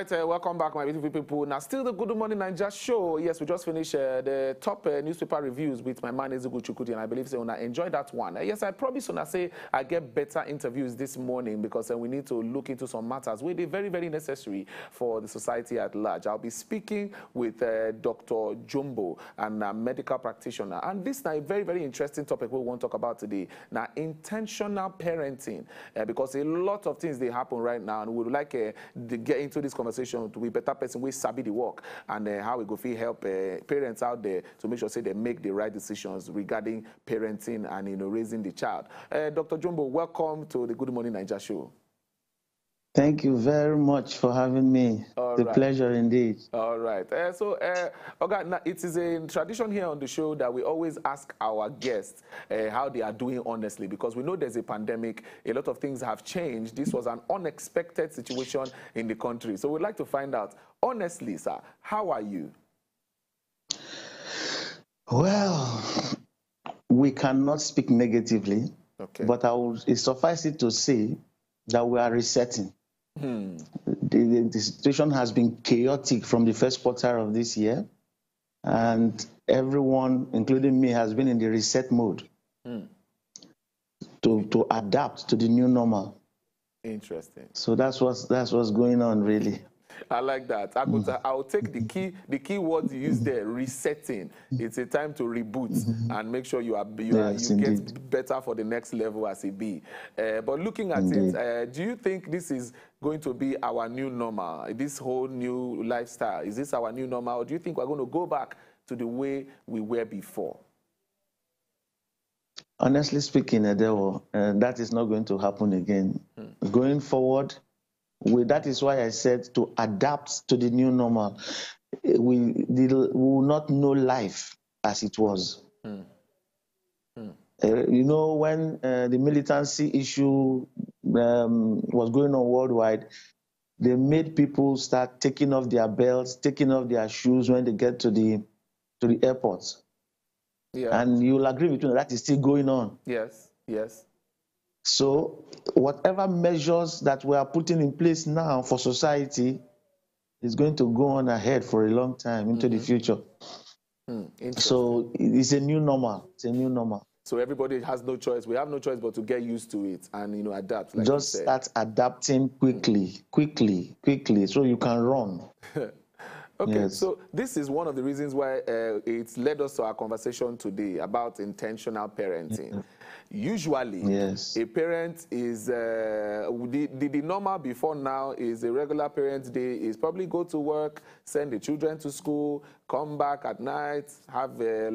right, uh, welcome back, my beautiful people. Now, still the Good Morning Nigeria show. Yes, we just finished uh, the top uh, newspaper reviews with my man Ezeku Chukwudi, and I believe so. I enjoyed that one. Uh, yes, I promise I say I get better interviews this morning because uh, we need to look into some matters which are very, very necessary for the society at large. I'll be speaking with uh, Dr. Jumbo, and a medical practitioner, and this is a very, very interesting topic we want to talk about today. Now, intentional parenting, because a lot of things they happen right now, and we would like to get into this conversation with better person we sabi the work and uh, how we go fit help uh, parents out there to make sure say they make the right decisions regarding parenting and you know raising the child. Uh, Dr. Jumbo, welcome to the Good Morning Nigeria show. Thank you very much for having me. All the right. pleasure indeed. All right. Uh, so, uh, okay, now it is a tradition here on the show that we always ask our guests uh, how they are doing honestly because we know there's a pandemic. A lot of things have changed. This was an unexpected situation in the country. So, we'd like to find out, honestly, sir, how are you? Well, we cannot speak negatively, Okay. but I will it suffice it to say that we are resetting. Hmm. The, the, the situation has been chaotic from the first quarter of this year, and everyone, including me, has been in the reset mode Hmm. to, to adapt to the new normal. Interesting. So that's what's that's what's going on really. I like that. I could, I'll take the key, the key words you use there, resetting. It's a time to reboot and make sure you are, you, Yes, you get better for the next level as it be. Uh, but looking at Indeed. it, uh, do you think this is going to be our new normal? This whole new lifestyle, is this our new normal? Or do you think we're going to go back to the way we were before? Honestly speaking, Edewo, uh, that is not going to happen again. Going forward, we, that is why I said to adapt to the new normal. Eh, We, the, we will not know life as it was. Uh, you know, when uh, the militancy issue um, was going on worldwide, they made people start taking off their belts, taking off their shoes when they get to the to the airports. Yeah. And you'll agree with me that is still going on. yes. Yes. So, whatever measures that we are putting in place now for society is going to go on ahead for a long time into the future. Hmm. Interesting. So, it's a new normal. It's a new normal. So everybody has no choice. We have no choice but to get used to it and you know adapt. Like Just start adapting quickly, quickly, quickly, so you can run. Okay, Yes. so this is one of the reasons why uh, it's led us to our conversation today about intentional parenting. Usually, Yes. a parent is uh, the, the, the normal before now is a regular parent day is probably go to work, send the children to school, come back at night, have uh,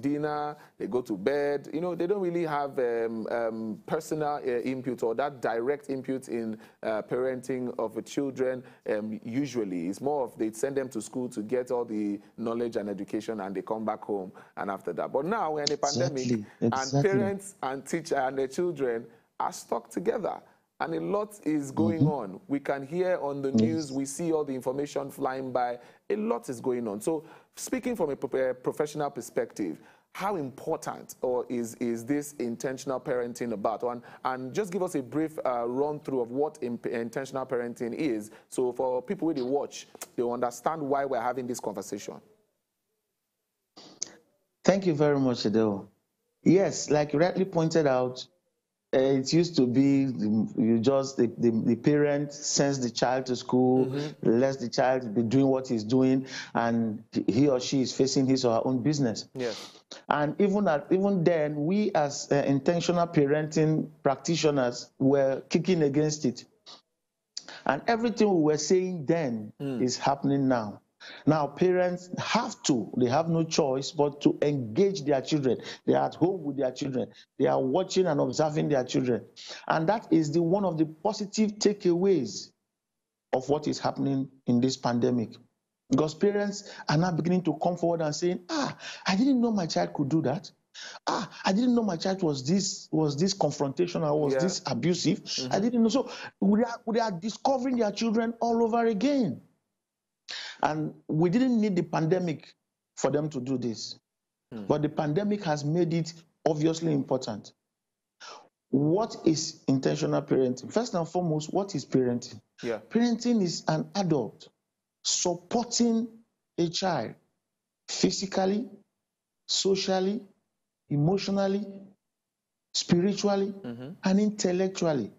dinner, they go to bed. You know, they don't really have um, um, personal uh, input or that direct input in uh, parenting of the children. Um, usually, it's more of they send them to school to get all the knowledge and education, and they come back home. And after that, but now we're in a pandemic, Exactly, and parents and teacher and the children are stuck together. And a lot is going on. We can hear on the news, we see all the information flying by. A lot is going on. So, speaking from a uh, professional perspective, how important or is, is this intentional parenting about? And, and just give us a brief uh, run through of what imp- intentional parenting is. So, for people who they watch, they understand why we're having this conversation. Thank you very much, Adele. Yes, like you rightly pointed out, uh, it used to be the- you just the, the, the parent sends the child to school, lets the child be doing what he's doing, and he or she is facing his or her own business. Yes. And even at even then, we as uh, intentional parenting practitioners were kicking against it. And everything we were saying then is happening now. Now, parents have to, they have no choice but to engage their children. They are at home with their children. They are watching and observing their children. And that is the one of the positive takeaways of what is happening in this pandemic. Because parents are now beginning to come forward and saying, ah, I didn't know my child could do that. Ah, I didn't know my child was this was this confrontational, was Yeah. this abusive. I didn't know. So we are, we are discovering their children all over again. And we didn't need the pandemic for them to do this. But the pandemic has made it obviously important. What is intentional parenting? First and foremost, what is parenting? Yeah. Parenting is an adult supporting a child physically, socially, emotionally, spiritually, Mm-hmm. and intellectually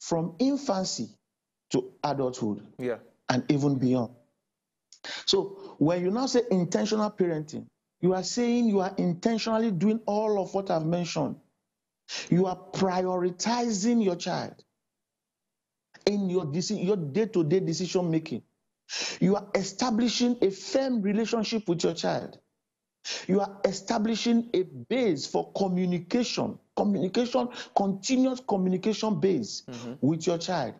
from infancy to adulthood Yeah. and even beyond. So when you now say intentional parenting, you are saying you are intentionally doing all of what I've mentioned. You are prioritizing your child in your your day-to-day decision making. You are establishing a firm relationship with your child. You are establishing a base for communication, communication, continuous communication base mm-hmm. with your child.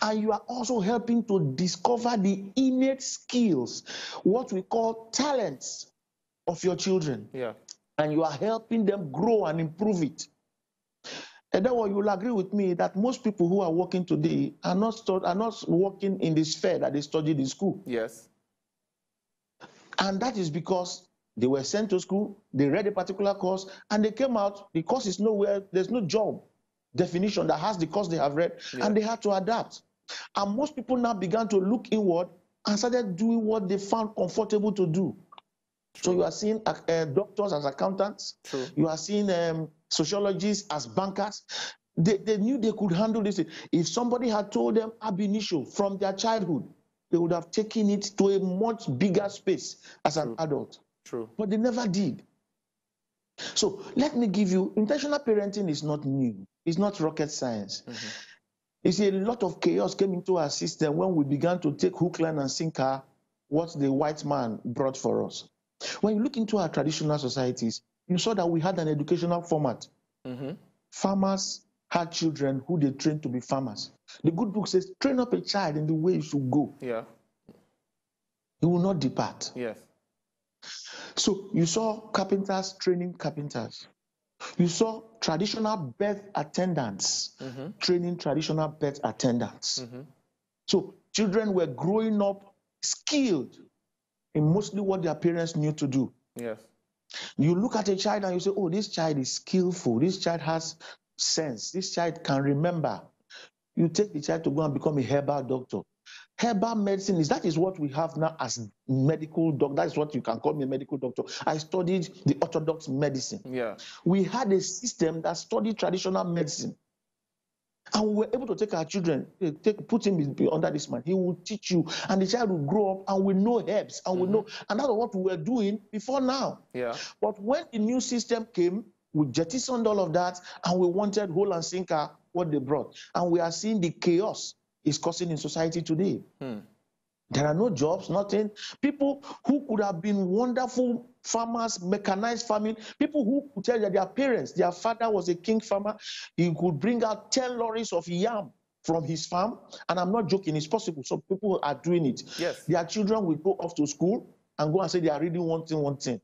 And you are also helping to discover the innate skills, what we call talents of your children. Yeah. And you are helping them grow and improve it. And then you will agree with me that most people who are working today are not are not working in the sphere that they studied in school. Yes. And that is because they were sent to school, they read a particular course, and they came out. The course is nowhere, there's no job definition that has the course they have read, Yeah. and they had to adapt. And most people now began to look inward and started doing what they found comfortable to do. So you are seeing uh, uh, doctors as accountants, True. you are seeing um, sociologists as bankers. They, they knew they could handle this. If somebody had told them ab initio from their childhood, they would have taken it to a much bigger space as an adult. True. But they never did. So let me give you intentional parenting is not new, it's not rocket science. You see, a lot of chaos came into our system when we began to take hook, line, and sinker what the white man brought for us. When you look into our traditional societies, you saw that we had an educational format. Mm-hmm. Farmers had children who they trained to be farmers. The good book says, train up a child in the way he should go. Yeah. He will not depart. Yes. So you saw carpenters training carpenters. You saw traditional birth attendants mm-hmm. training traditional birth attendants. Mm-hmm. So children were growing up skilled in mostly what their parents knew to do. Yes. You look at a child and you say, oh, this child is skillful. This child has sense. This child can remember. You take the child to go and become a herbal doctor. Herbal medicine is that is what we have now as medical doctor. That is what you can call me a medical doctor. I studied the orthodox medicine. Yeah. We had a system that studied traditional medicine. And we were able to take our children, eh, take, put him under this man. He will teach you, and the child will grow up and we know herbs and we know. And that's what we were doing before now. Yeah. But when the new system came, we jettisoned all of that and we wanted whole and sinker what they brought. And we are seeing the chaos is causing in society today. Hmm. There are no jobs, nothing. People who could have been wonderful farmers, mechanized farming, people who could tell that their parents, their father was a king farmer, he could bring out 10 lorries of yam from his farm. And I'm not joking, it's possible. Some people are doing it. Yes. Their children will go off to school and go and say they are reading one thing, one thing.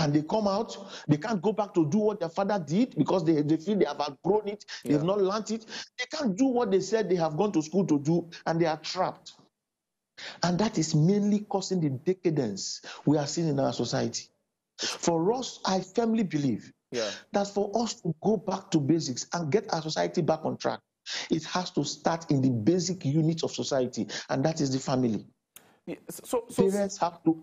And they come out, they can't go back to do what their father did because they, they feel they have outgrown it, they've Yeah. not learned it. They can't do what they said they have gone to school to do, and they are trapped. And that is mainly causing the decadence we are seeing in our society. For us, I firmly believe Yeah. that for us to go back to basics and get our society back on track, it has to start in the basic unit of society, and that is the family. Yeah, So, so, Parents have to.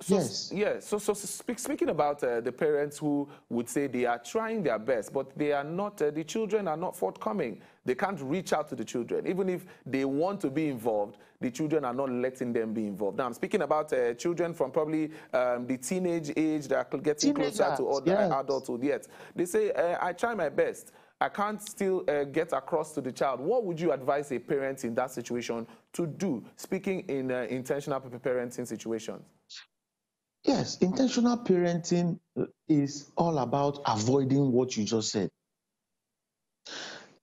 So yes. yeah. So, so speak, speaking about uh, the parents who would say they are trying their best, but they are not. Uh, the children are not forthcoming. They can't reach out to the children, even if they want to be involved. The children are not letting them be involved. Now, I'm speaking about uh, children from probably um, the teenage age that are getting closer to yes. adulthood. Yet they say, uh, "I try my best." I can't still uh, get across to the child. What would you advise a parent in that situation to do? Speaking in uh, intentional parenting situations. Yes, intentional parenting is all about avoiding what you just said.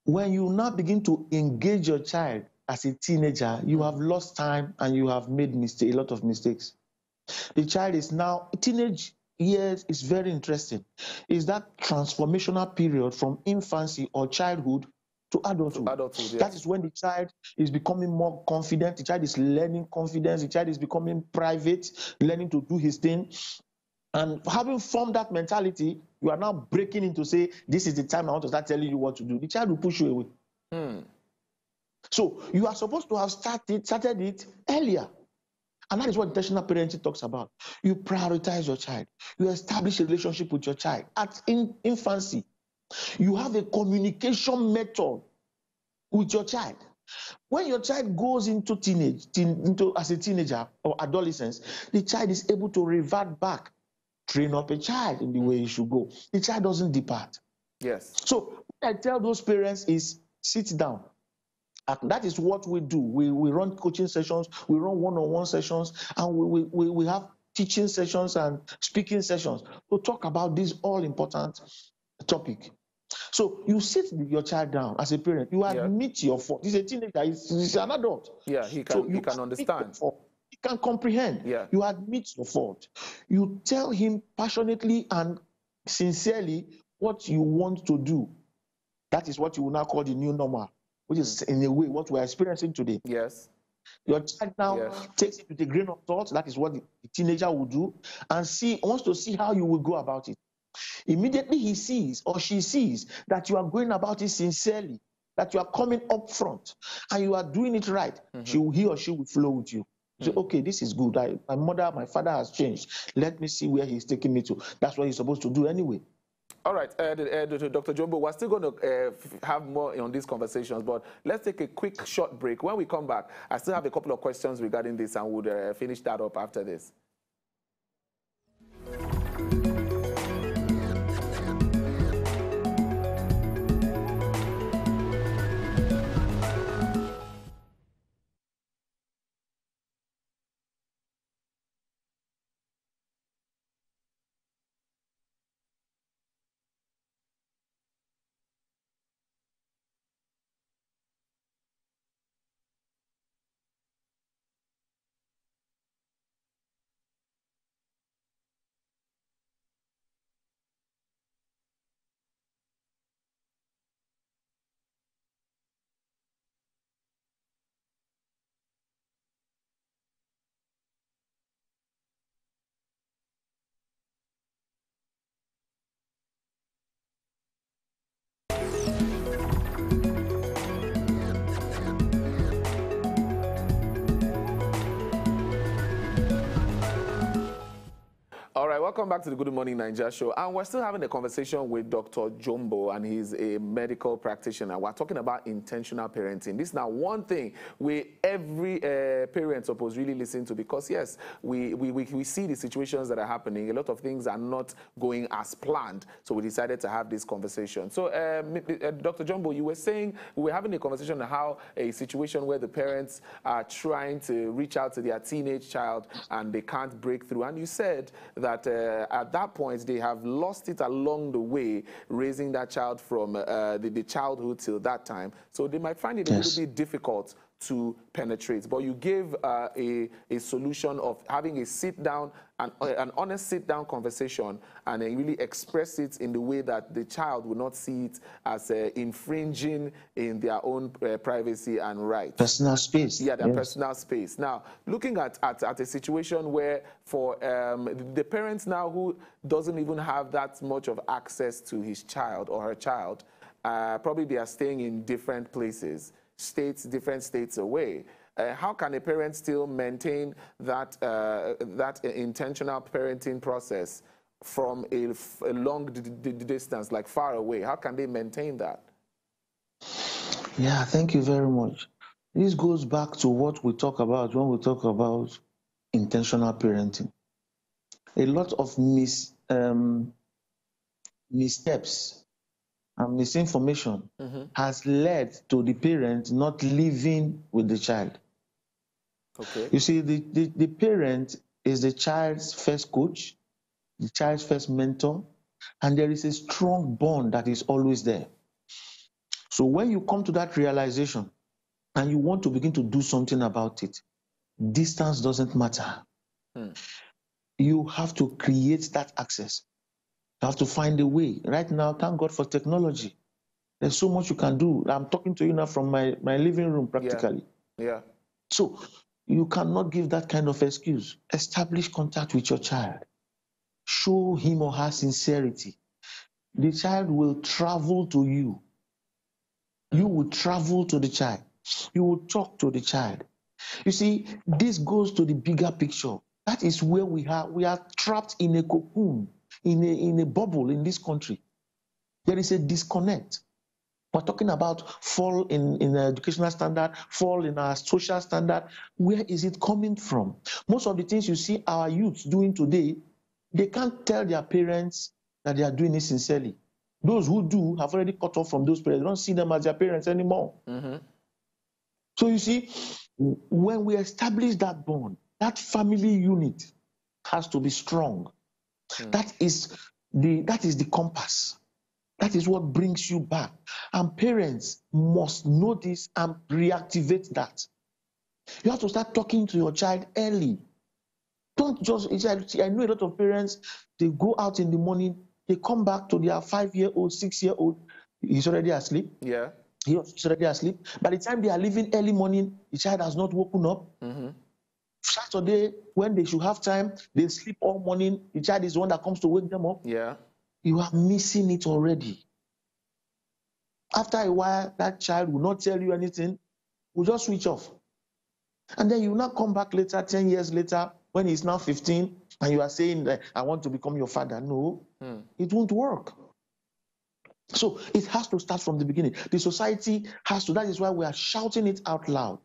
When you now begin to engage your child as a teenager, you have lost time and you have made mistake, a lot of mistakes. The child is now teenage years is very interesting. Is that transformational period from infancy or childhood to adulthood? adulthood, yes. That is when the child is becoming more confident. The child is learning confidence. The child is becoming private, learning to do his thing. And having formed that mentality, you are now breaking into say, This is the time I want to start telling you what to do. The child will push you away. Hmm. So you are supposed to have started started it earlier. And that is what intentional parenting talks about. You prioritize your child. You establish a relationship with your child at in, infancy. You have a communication method with your child. When your child goes into teenage, teen, into as a teenager or adolescence, the child is able to revert back, train up a child in the way he should go. The child doesn't depart. Yes. So what I tell those parents is sit down. And that is what we do. We, we run coaching sessions, we run one-on-one sessions, and we, we, we have teaching sessions and speaking sessions to talk about this all important topic. So you sit your child down as a parent, you admit yeah. your fault. He's a teenager, he's, he's an adult. Yeah, he can, so he can understand. He can comprehend. Yeah. You admit your fault. You tell him passionately and sincerely what you want to do. That is what you will now call the new normal, which is in a way what we're experiencing today. Yes. Your child now yes. takes it with a grain of thought. That is what the teenager will do, and see wants to see how you will go about it. Immediately he sees or she sees that you are going about it sincerely, that you are coming up front and you are doing it right, mm-hmm. she will, he or she will flow with you. Say, mm-hmm. okay, this is good. I, my mother, my father has changed. Let me see where he's taking me to. That's what he's supposed to do anyway. All right, uh, uh, Dr. Jumbo, we're still going to uh, have more on these conversations, but let's take a quick short break. When we come back, I still have a couple of questions regarding this and we'll uh, finish that up after this. All right, welcome back to the Good Morning Naija show. And we're still having a conversation with Dr. Jumbo, and he's a medical practitioner. We're talking about intentional parenting. This is now one thing we every uh, parent supposed really listen to because, yes, we, we, we, we see the situations that are happening. A lot of things are not going as planned. So we decided to have this conversation. So, um, uh, Dr. Jumbo, you were saying we were having a conversation on how a situation where the parents are trying to reach out to their teenage child and they can't break through. And you said that that uh, at that point they have lost it along the way, raising that child from uh, the, the, childhood till that time. So they might find it yes. a little bit difficult to penetrate. But you gave uh, a, a solution of having a sit down, an, uh, an honest sit down conversation, and then really express it in the way that the child will not see it as uh, infringing in their own uh, privacy and rights. Personal space. Yeah, their yes. personal space. Now, looking at, at, at a situation where for um, the parents now who doesn't even have that much of access to his child or her child, uh, probably they are staying in different places states, different states away. Uh, how can a parent still maintain that, uh, that intentional parenting process from a, a long distance, like far away? How can they maintain that? Yeah, thank you very much. This goes back to what we talk about when we talk about intentional parenting. A lot of mis, um, missteps and misinformation mm-hmm. has led to the parent not living with the child. Okay. You see, the, the, the parent is the child's first coach, the child's first mentor, and there is a strong bond that is always there. So when you come to that realization and you want to begin to do something about it, distance doesn't matter. Hmm. You have to create that access. You have to find a way. Right now, thank God for technology. There's so much you can do. I'm talking to you now from my, my living room practically. Yeah. yeah. So you cannot give that kind of excuse. Establish contact with your child. Show him or her sincerity. The child will travel to you. You will travel to the child. You will talk to the child. You see, this goes to the bigger picture. That is where we are. We are trapped in a cocoon, in a, in a bubble in this country. There is a disconnect. We're talking about fall in, in educational standard, fall in our social standard. Where is it coming from? Most of the things you see our youths doing today, they can't tell their parents that they are doing it sincerely. Those who do have already cut off from those parents. They don't see them as their parents anymore. Mm-hmm. So you see, when we establish that bond, that family unit has to be strong. Mm. That is the that is the compass. That is what brings you back. And parents must know this and reactivate that. You have to start talking to your child early. Don't just, I know a lot of parents, they go out in the morning, they come back to their five year old, six year old, he's already asleep. Yeah. He's already asleep. By the time they are leaving early morning, the child has not woken up. Mm-hmm. Saturday, when they should have time, they sleep all morning. The child is the one that comes to wake them up. Yeah you are missing it already. After a while, that child will not tell you anything, will just switch off. And then you will not come back later, 10 years later, when he's now 15, and you are saying that I want to become your father. No, hmm. it won't work. So it has to start from the beginning. The society has to, that is why we are shouting it out loud.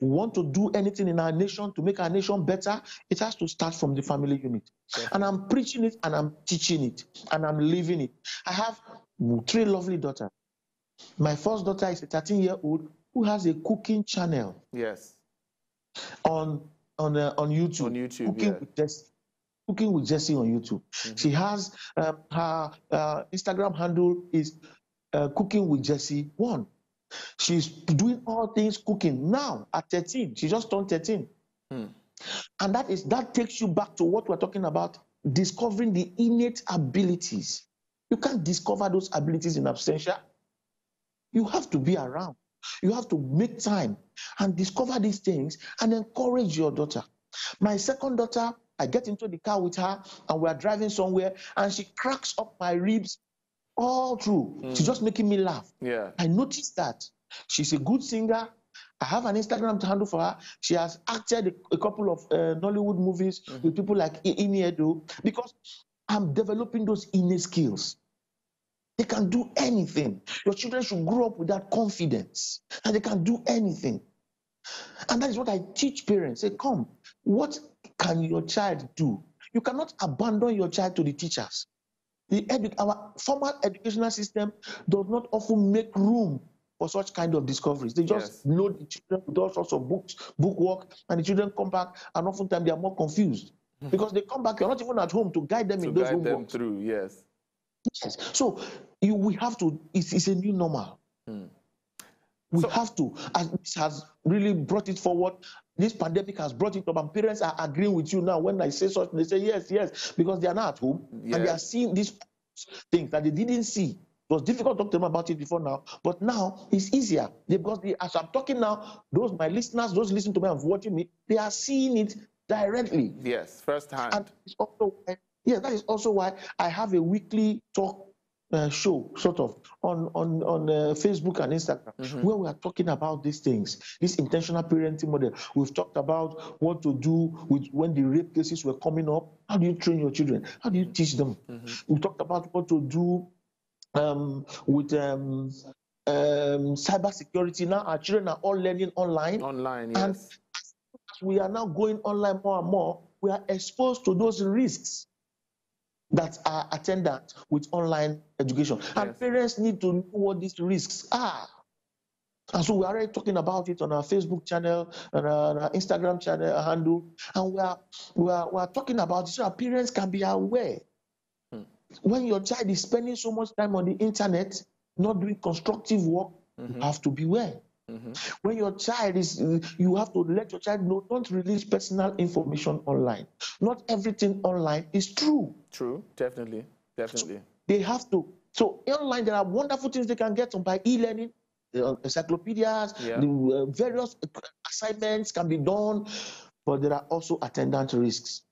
We want to do anything in our nation to make our nation better, it has to start from the family unit. And I'm preaching it and I'm teaching it and I'm living it. I have three lovely daughters. My first daughter is a 13 year old who has a cooking channel. Yes. On on uh, on YouTube. On YouTube. Cooking yeah. with Jessie. Cooking with Jesse on YouTube. Mm-hmm. She has um, her uh, Instagram handle is uh, Cooking with Jesse One. She's doing all things cooking now at 13. She just turned 13. Hmm. And that is that takes you back to what we're talking about discovering the innate abilities. You can't discover those abilities in absentia. You have to be around. You have to make time and discover these things and encourage your daughter. My second daughter, I get into the car with her and we're driving somewhere and she cracks up my ribs all through. Mm. She's just making me laugh. Yeah. I noticed that. She's a good singer. I have an Instagram handle for her. She has acted a, a couple of uh, Nollywood movies mm-hmm. with people like Ini Edo because I'm developing those inner skills. They can do anything. Your children should grow up with that confidence and they can do anything. And that is what I teach parents. Say, come, what can your child do? You cannot abandon your child to the teachers. The edu- our formal educational system does not often make room for such kind of discoveries. They just yes. load the children with all sorts of books, book work, and the children come back, and oftentimes they are more confused hmm. because they come back. You're not even at home to guide them to in those guide them through. Yes. Yes. So you, we have to. It's, it's a new normal. Hmm. We so, have to, as this has really brought it forward. This pandemic has brought it up, and parents are agreeing with you now. When I say such, they say yes, yes, because they are not at home and they are seeing these things that they didn't see. It was difficult to talk to them about it before now, but now it's easier because they, as I'm talking now, those my listeners, those listening to me and watching me, they are seeing it directly. Yes, firsthand. And it's also, yeah, that is also why I have a weekly talk uh, show, sort of, on on on uh, Facebook and Instagram, mm-hmm. where we are talking about these things, this intentional parenting model. We've talked about what to do with when the rape cases were coming up. How do you train your children? How do you teach them? Mm-hmm. We talked about what to do um, with um, um, cyber security. Now our children are all learning online. Online, yes. And we are now going online more and more, we are exposed to those risks that are attendant with online education. Yes. And parents need to know what these risks are. And so we're already talking about it on our Facebook channel and our, our Instagram channel handle. And we are, we are, we are talking about it so our parents can be aware. Hmm. When your child is spending so much time on the internet, not doing constructive work, mm-hmm. you have to beware. Mm-hmm. When your child is, you have to let your child know, don't release personal information online. Not everything online is true. True, definitely, definitely. So they have to. So online, there are wonderful things they can get on by e-learning, uh, encyclopedias, yeah. the uh, various assignments can be done, but there are also attendant risks.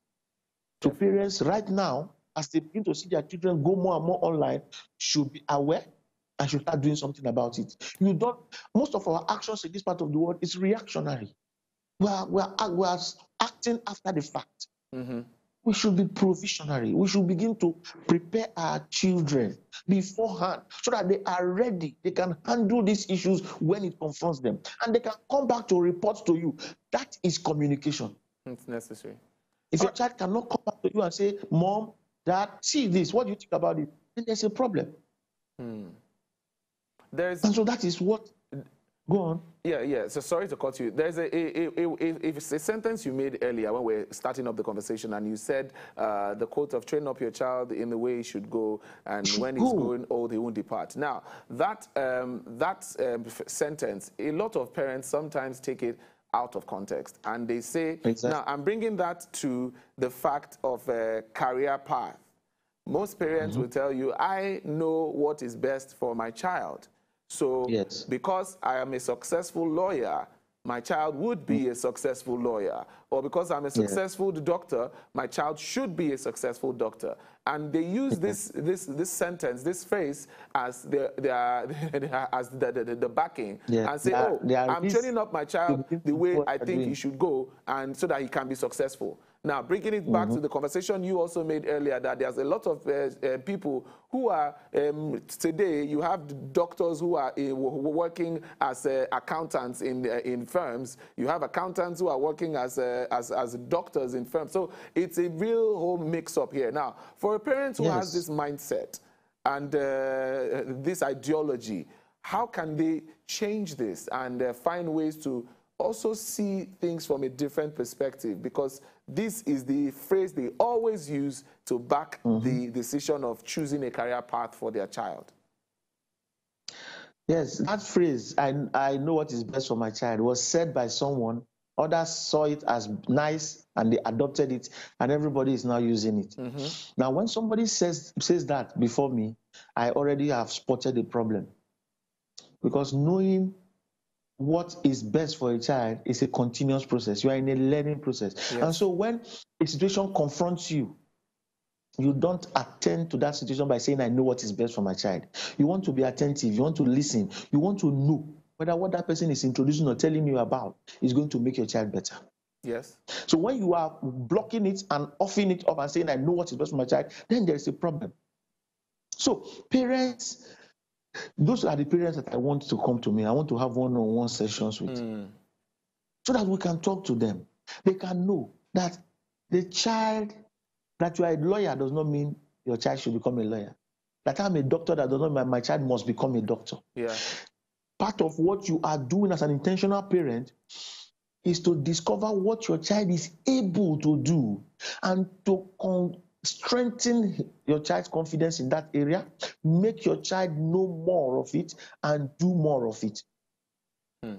So parents right now, as they begin to see their children go more and more online, should be aware and should start doing something about it. You don't. Most of our actions in this part of the world is reactionary. We are, we are, we are acting after the fact. Mm-hmm. We should be provisionary. We should begin to prepare our children beforehand so that they are ready. They can handle these issues when it confronts them. And they can come back to report to you. That is communication. It's necessary. If your child cannot come back to you and say, Mom, Dad, see this, what do you think about it? Then there's a problem. Hmm. There's... And so that is what Go on. Yeah, yeah. So sorry to cut you. There's a, a, a, a, a sentence you made earlier when we are starting up the conversation, and you said uh, the quote of train up your child in the way he should go, and when he's going old, he won't depart. Now, that, um, that um, sentence, a lot of parents sometimes take it out of context, and they say, exactly. now I'm bringing that to the fact of a career path. Most parents mm -hmm. will tell you, I know what is best for my child. So yes. because I am a successful lawyer, my child would be mm. a successful lawyer. Or because I'm a successful yeah. doctor, my child should be a successful doctor. And they use this, this, this sentence, this phrase, as the, the, as the, the, the backing yeah. and say, oh, I'm training up my child the way I think he should go and so that he can be successful. Now, bringing it back mm -hmm. to mm-hmm. the conversation you also made earlier, that there's a lot of uh, uh, people who are, um, today, you have doctors who are uh, working as uh, accountants in, uh, in firms. You have accountants who are working as, uh, as, as doctors in firms. So it's a real whole mix-up here. Now, for a parent who yes. has this mindset and this ideology, how can they change this and find ways to also see things from a different perspective because this is the phrase they always use to back mm -hmm. the decision of choosing a career path for their child. Yes, that phrase, I, I know what is best for my child, was said by someone. Others saw it as nice and they adopted it, and everybody is now using it. Mm -hmm. Now, when somebody says, says that before me, I already have spotted a problem. Because knowing what is best for a child is a continuous process. You are in a learning process. Yes. And so when a situation confronts you, you don't attend to that situation by saying, I know what is best for my child. You want to be attentive, you want to listen, you want to know whether what that person is introducing or telling you about is going to make your child better. Yes. So when you are blocking it and offing it up and saying, I know what is best for my child, then there's a problem. So parents those are the parents that I want to come to me. I want to have one-on-one sessions with, mm. so that we can talk to them. They can know that the child that you are a lawyer does not mean your child should become a lawyer. That I'm a doctor that does not mean my child must become a doctor. Yeah. Part of what you are doing as an intentional parent is to discover what your child is able to do and to con- strengthen your child's confidence in that area, make your child know more of it and do more of it. Hmm.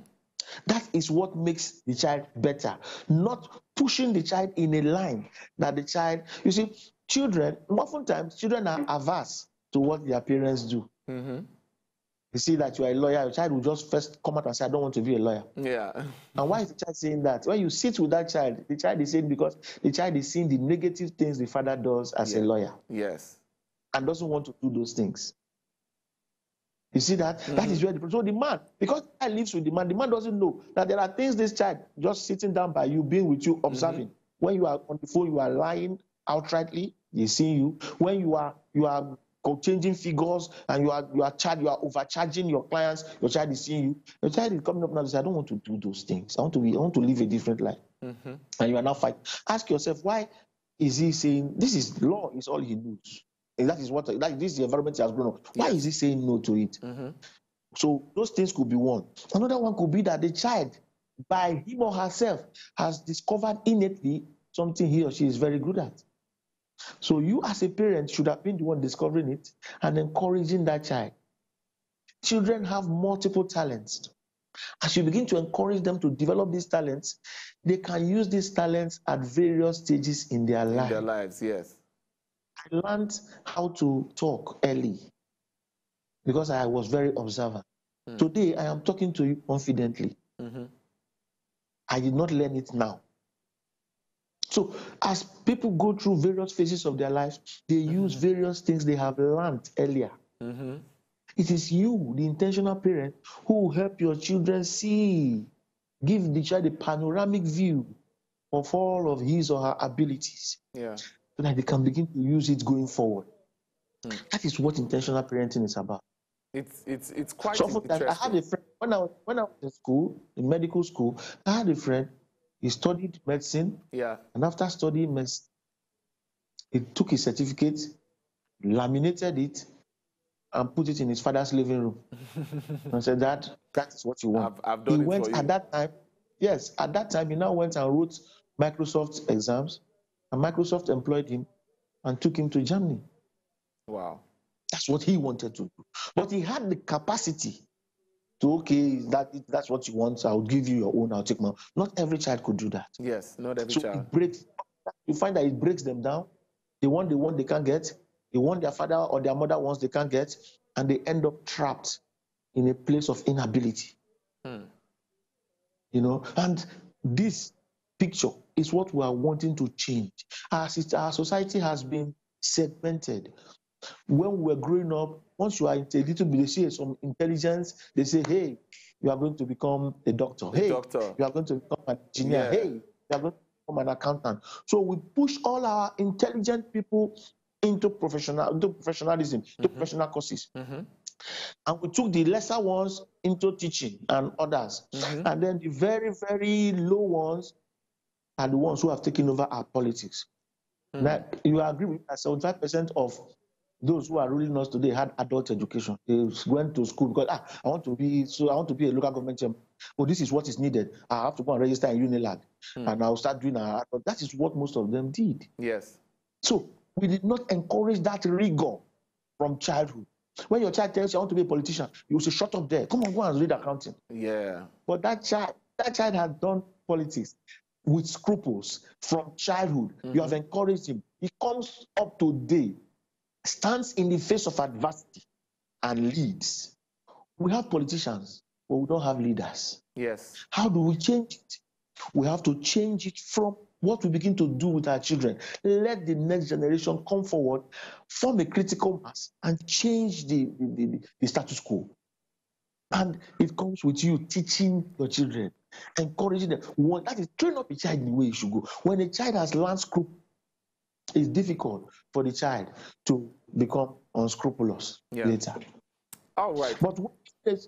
That is what makes the child better, not pushing the child in a line that the child, you see, children, oftentimes children are averse to what their parents do. Mm-hmm you see that you are a lawyer, your child will just first come out and say, I don't want to be a lawyer. Yeah. And why is the child saying that? When you sit with that child, the child is saying because the child is seeing the negative things the father does as yeah. a lawyer. Yes. And doesn't want to do those things. You see that? Mm-hmm. that is where the so the man, because I lives with the man, the man doesn't know that there are things this child just sitting down by you, being with you, observing. Mm-hmm. When you are on the phone, you are lying outrightly, they see you. When you are you are changing figures and you are you are charged, you are overcharging your clients, your child is seeing you. Your child is coming up now and say, I don't want to do those things. I want to be, I want to live a different life. Mm-hmm. And you are now fighting. Ask yourself, why is he saying this is law is all he knows? And that is what that this is the environment he has grown up. Why yes. is he saying no to it? Mm-hmm. So those things could be one. Another one could be that the child, by him or herself, has discovered innately something he or she is very good at. So you as a parent should have been the one discovering it and encouraging that child. Children have multiple talents. As you begin to encourage them to develop these talents, they can use these talents at various stages in their lives. their lives, yes. I learned how to talk early because I was very observant. Mm. Today, I am talking to you confidently. Mm-hmm. I did not learn it now. So, as people go through various phases of their lives, they mm-hmm. use various things they have learned earlier. Mm-hmm. It is you, the intentional parent, who help your children see, give the child a panoramic view of all of his or her abilities Yeah. so that they can begin to use it going forward. Hmm. That is what intentional parenting is about. It's it's it's quite So oftentimes, I had a friend when I when I was in school, in medical school, I had a friend. He studied medicine, Yeah. and after studying medicine, he took his certificate, laminated it, and put it in his father's living room, and said, "Dad, that is what you want." I've, I've he it went for you. at that time. Yes, at that time, he now went and wrote Microsoft exams, and Microsoft employed him and took him to Germany. Wow. That's what he wanted to do. But he had the capacity to, okay, that that's what you want. I'll give you your own. I'll take my. Not every child could do that. Yes. Not every So child. it breaks. You find that it breaks them down. They want the one they can't get. They want their father or their mother wants they can't get, and they end up trapped in a place of inability. Hmm. You know, and this picture is what we are wanting to change. as soc- our society has been segmented. When we were growing up, once you are a little bit, they see some intelligence, they say, hey, you are going to become a doctor. Hey, Doctor. you are going to become an engineer. Yeah. Hey, you are going to become an accountant. So we push all our intelligent people into professional, into professionalism, into professional courses. Mm-hmm. And we took the lesser ones into teaching and others. Mhm. And then the very, very low ones are the ones who have taken over our politics. Now, you agree with that 75% of those who are ruling us today had adult education. They went to school because ah, I want to be so I want to be a local government chairman. Oh, this is what is needed. I have to go and register in Unilag, Hmm. and I'll start doing our. That is what most of them did. Yes. So we did not encourage that rigor from childhood. When your child tells you I want to be a politician, you say, shut up there. Come on, go and read accounting. Yeah. But that child, that child has done politics with scruples from childhood. You have encouraged him. He comes up today, stands in the face of adversity, and leads. We have politicians, but we don't have leaders. Yes. How do we change it? We have to change it from what we begin to do with our children. Let the next generation come forward, form a critical mass, and change the, the, the, the status quo. And it comes with you teaching your children, encouraging them. One, that is train up a child in the way you should go. When a child has learned school, it's difficult for the child to become unscrupulous Yeah. later. All right. But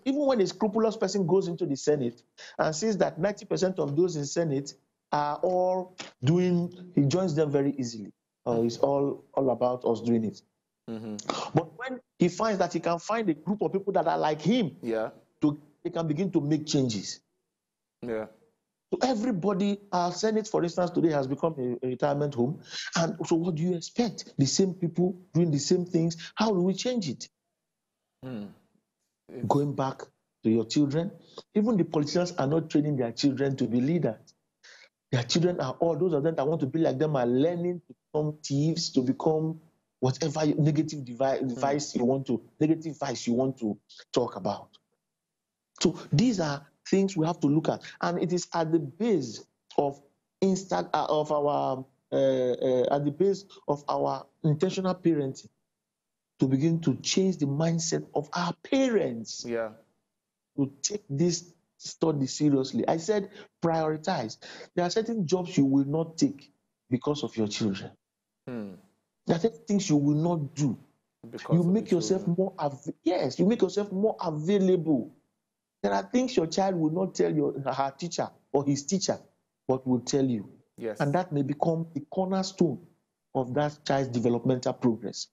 even when a scrupulous person goes into the Senate and sees that 90% of those in Senate are all doing, he joins them very easily. Uh, it's all, all about us doing it. Mm-hmm. But when he finds that he can find a group of people that are like him, Yeah. to, they can begin to make changes. Yeah. So everybody, our Senate, for instance, today has become a, a retirement home. And so what do you expect? The same people doing the same things. How do we change it? Hmm. going back to your children. Even the politicians are not training their children to be leaders. Their children are all those of them that want to be like them are learning to become thieves, to become whatever negative device, device you want to, negative vice you want to talk about. So these are things we have to look at, and it is at the base of instant uh, of our uh, uh, at the base of our intentional parenting to begin to change the mindset of our parents Yeah. to take this study seriously. I said prioritize. There are certain jobs you will not take because of your children. Hmm. There are certain things you will not do. Because you make yourself children. more av- yes, you make yourself more available. There are things your child will not tell your her teacher or his teacher, but will tell you. Yes. And that may become the cornerstone of that child's developmental progress.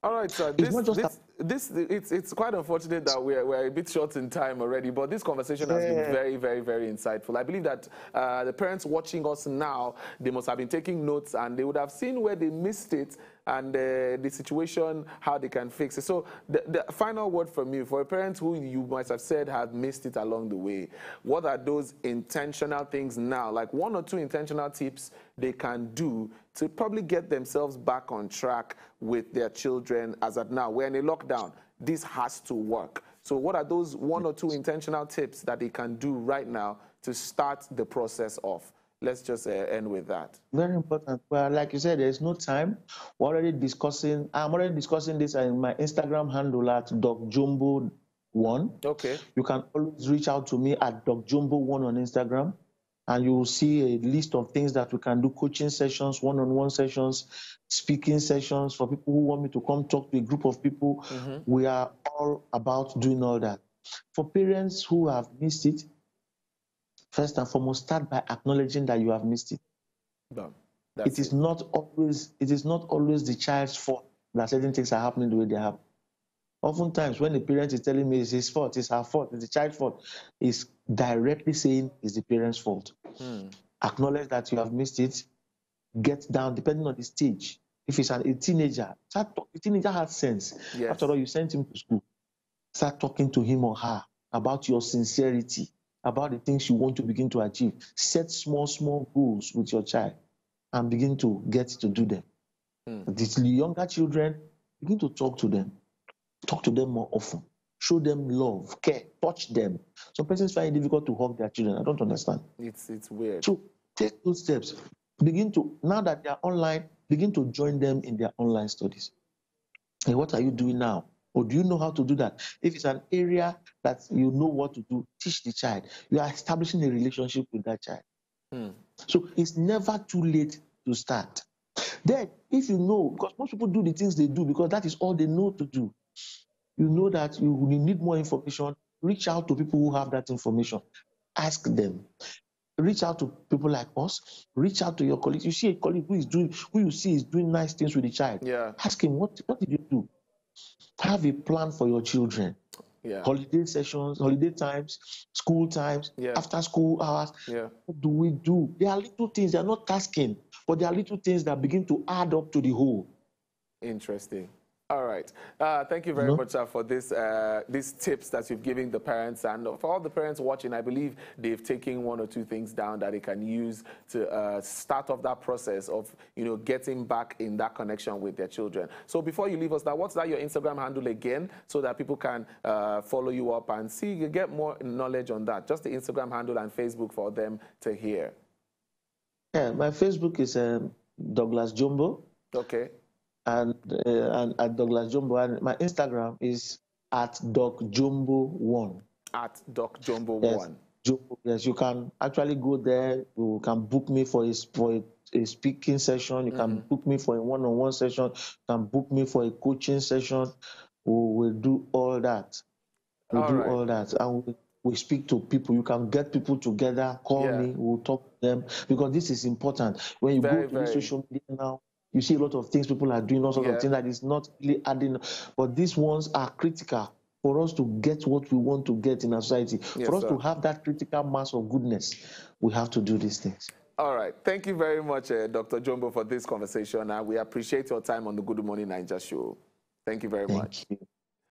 All right, sir. It's This, this, this, it's, it's quite unfortunate that we're, we're a bit short in time already, but this conversation has been very, very, very insightful. I believe that uh, the parents watching us now, they must have been taking notes and they would have seen where they missed it and uh, the situation, how they can fix it. So the, the final word from you, for a parent who you might have said have missed it along the way, what are those intentional things now, like one or two intentional tips they can do to probably get themselves back on track with their children as at now. We're in a lockdown. This has to work. So, what are those one or two intentional tips that they can do right now to start the process off? Let's just uh, end with that. Very important. Well, like you said, there's no time. We're already discussing. I'm already discussing this in my Instagram handle at docjumbo one. Okay. You can always reach out to me at docjumbo one on Instagram, and you will see a list of things that we can do: coaching sessions, one-on-one sessions, speaking sessions for people who want me to come talk to a group of people. Mm-hmm. We are all about doing all that. For parents who have missed it, first and foremost, start by acknowledging that you have missed it. That's It is not always it is not always the child's fault that certain things are happening the way they happen. Oftentimes, when the parent is telling me it's his fault, it's her fault, it's the child's fault, is directly saying it's the parent's fault. Hmm. Acknowledge that you have missed it. Get down, depending on the stage. If it's an, a teenager, start talk, the teenager has sense. Yes. After all, you sent him to school. Start talking to him or her about your sincerity, about the things you want to begin to achieve. Set small, small goals with your child and begin to get to do them. Hmm. The younger children, begin to talk to them. Talk to them more often. Show them love, care, touch them. Some persons find it difficult to hug their children. I don't understand. It's it's weird. So take those steps. Begin to, now that they are online, begin to join them in their online studies. And what are you doing now? Or do you know how to do that? If it's an area that you know what to do, teach the child. You are establishing a relationship with that child. Hmm. So it's never too late to start. Then, if you know, because most people do the things they do because that is all they know to do, you know that you need more information, reach out to people who have that information. Ask them. Reach out to people like us. Reach out to your colleagues. You see a colleague who is doing, who you see is doing nice things with the child. Yeah. Ask him, what, what did you do? Have a plan for your children. Yeah. Holiday sessions, holiday times, school times, Yeah. after school hours. Yeah. What do we do? There are little things, they are not tasking, but there are little things that begin to add up to the whole. Interesting. All right. Uh, thank you very No. much, sir, for this, uh, these tips that you've given the parents. And for all the parents watching, I believe they've taken one or two things down that they can use to uh, start off that process of, you know, getting back in that connection with their children. So before you leave us now, what's that your Instagram handle again so that people can uh, follow you up and see, you get more knowledge on that? Just the Instagram handle and Facebook for them to hear. Yeah, my Facebook is um, Douglas Jumbo Okay. And uh, and at Douglas Jumbo, and my Instagram is at Doc Jumbo One. At Doc Jumbo Yes, One. Jumbo. Yes, you can actually go there. You can book me for a for a, a speaking session. You can Mm-hmm. book me for a one-on-one session. You can book me for a coaching session. We will do all that. We All do right. all that, and we, we speak to people. You can get people together. Call Yeah. me. We'll talk to them because this is important. When you Very, go to very. the social media now, you see a lot of things people are doing, all sorts Yeah. of things that is not really adding. But these ones are critical for us to get what we want to get in our society. Yes, for us sir. to have that critical mass of goodness, we have to do these things. All right. Thank you very much, uh, Dr. Jumbo, for this conversation. And we appreciate your time on the Good Morning Naija show. Thank you very much. You.